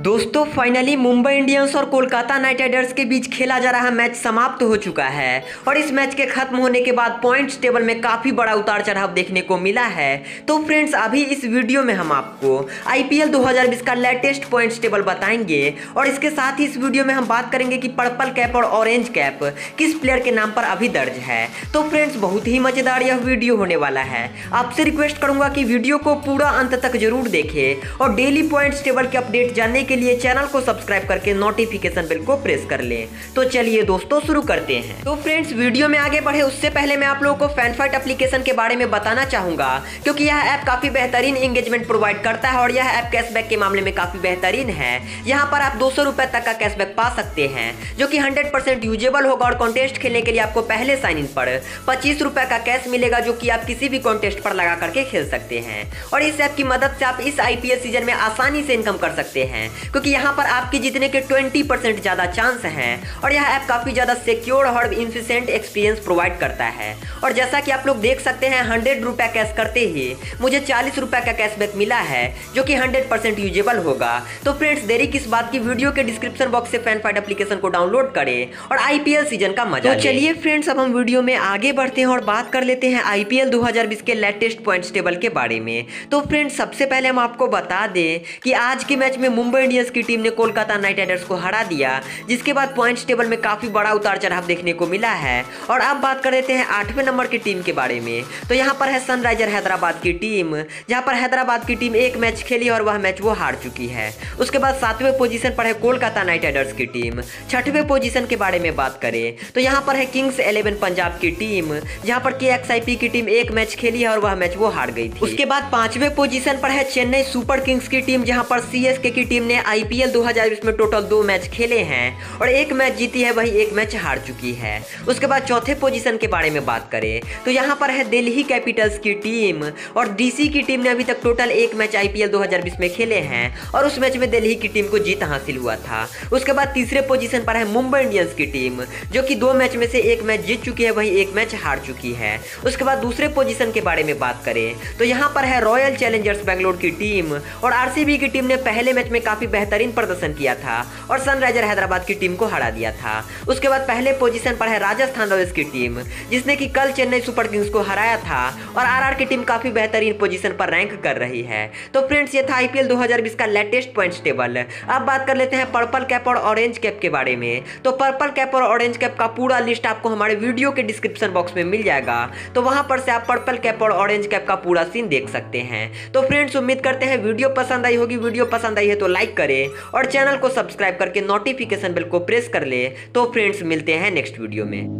दोस्तों finally Mumbai Indians और Kolkata Knight Riders के बीच खेला जा रहा मैच समाप्त हो चुका है। और इस मैच के खत्म होने के बाद पॉइंट्स टेबल में काफ़ी बड़ा उतार चढ़ाव देखने को मिला है। तो फ्रेंड्स अभी इस वीडियो में हम आपको आईपीएल 2020 का लेटेस्ट पॉइंट्स टेबल बताएँगे। और इसके साथ ही इस वीडियो में हम बात करेंगे कि पर्पल कैप और ऑरेंज कैप किस प्लेयर के नाम पर अभी दर्ज है। तो फ्रेंड्स बहुत ही मज़ेदार यह वीडियो होने वाला है। आपसे रिक्वेस्ट करूँगा कि वीडियो को पूरा अंत तक ज़रूर देखें और डेली पॉइंट्स टेबल के अपडेट जानने के लिए चैनल को सब्सक्राइब करके नोटिफिकेशन बिल को प्रेस कर लें। तो चलिए दोस्तों, शुरू करते हैं। तो फ्रेंड्स, वीडियो में आगे बढ़े, उससे पहले मैं आप लोगों को फैनफाइट एप्लीकेशन के बारे में बताना चाहूँगा, क्योंकि यह ऐप काफ़ी बेहतरीन एंगेजमेंट प्रोवाइड करता है और यह ऐप कैशबैक के मामले में काफ़ी बेहतरीन है। यहाँ पर आप दो सौ तक का कैशबैक पा सकते हैं, जो कि हंड्रेड यूजेबल होगा और कॉन्टेस्ट खेलने के लिए आपको पहले साइन इन पर पच्चीस का कैश मिलेगा, जो कि आप किसी भी कॉन्टेस्ट पर लगा करके खेल सकते हैं। और इस ऐप की मदद से आप इस आईपीएल सीज़न में आसानी से इनकम कर सकते हैं। क्योंकि यहाँ पर आपके जीतने के 20 परसेंट ज़्यादा चांस हैं और यह ऐप काफ़ी ज़्यादा सिक्योर और इन्फिशेंट एक्सपीरियंस प्रोवाइड करता है। और जैसा कि आप लोग देख सकते हैं हंड्रेड रुपया कैश करते ही मुझे चालीस रुपया का कैशबैक मिला है जो कि हंड्रेड परसेंट यूजेबल होगा। तो फ्रेंड्स देरी किस बात की? वीडियो के डिस्क्रिप्शन बॉक्स से फ़ैन फाइट एप्लीकेशन को डाउनलोड करें और आईपीएल सीज़न का मज़ा तो चलिए फ्रेंड्स अब हम वीडियो में आगे बढ़ते हैं और बात कर लेते हैं आईपीएल 2020 के लेटेस्ट पॉइंट्स टेबल के बारे में। तो फ्रेंड्स सबसे पहले हम आपको बता दें कि आज के मैच में मुंबई इंडियंस की टीम ने कोलकाता नाइट राइडर्स को हरा दिया, जिसके बाद पॉइंट्स टेबल में काफ़ी बड़ा उतार चढ़ाव देखने को मिला है। और अब बात कर लेते हैं आठवें नंबर की टीम के बारे में। तो यहाँ पर है सनराइजर हैदराबाद की टीम, जहाँ पर हैदराबाद की टीम एक मैच खेली और वह मैच वो हार चुकी है। उसके बाद सातवें पोजीशन पर है कोलकाता नाइट राइडर्स की टीम। छठवें पोजीशन के बारे में बात करें तो यहाँ पर है किंग्स इलेवन पंजाब की टीम, जहाँ पर के की टीम एक मैच खेली है और वह मैच वो हार गई थी। उसके बाद पाँचवें पोजीशन पर है चेन्नई सुपर किंग्स की टीम, जहाँ पर सी की टीम ने आईपीएल 2020 में टोटल दो मैच खेले हैं और एक मैच जीती है, वही एक मैच हार चुकी है। उसके बाद चौथे पोजीशन के बारे में बात करें तो यहाँ पर है दिल्ली कैपिटल्स की टीम और डीसी की टीम ने अभी तक टोटल एक मैच आईपीएल 2020 में खेले हैं और उस मैच में दिल्ली की टीम को जीत हासिल हुआ था। उसके बाद तीसरे पोजीशन पर है मुंबई इंडियंस की टीम, जो कि दो मैच में से एक मैच जीत चुकी है, वही एक मैच हार चुकी है। उसके बाद दूसरे पोजीशन के बारे में बात करें तो यहाँ पर है रॉयल चैलेंजर्स बैंगलोर की टीम और आरसीबी की टीम ने पहले मैच में काफ़ी बेहतरीन प्रदर्शन किया था और सनराइजर हैदराबाद की टीम को हरा दिया था। उसके बाद पहले पोजीशन पर है राजस्थान रॉयल्स की टीम, जिसने कि कल चेन्नई सुपर किंग्स को हराया था और आरआर की टीम काफ़ी बेहतरीन पोजीशन पर रैंक कर रही है। तो फ्रेंड्स, ये था आईपीएल 2020 का लेटेस्ट पॉइंट्स टेबल। अब बात कर लेते हैं पर्पल कैप और ऑरेंज कैप के बारे में। तो पर्पल कैप और ऑरेंज कैप का पूरा लिस्ट आपको हमारे वीडियो के डिस्क्रिप्शन बॉक्स में मिल जाएगा। तो वहाँ पर से आप पर्पल कैप और ऑरेंज कैप का पूरा सीन देख सकते हैं। तो फ्रेंड्स, उम्मीद करते हैं वीडियो पसंद आई होगी। वीडियो पसंद आई है तो लाइक करें और चैनल को सब्सक्राइब करके नोटिफिकेशन बेल को प्रेस कर ले। तो फ्रेंड्स मिलते हैं नेक्स्ट वीडियो में।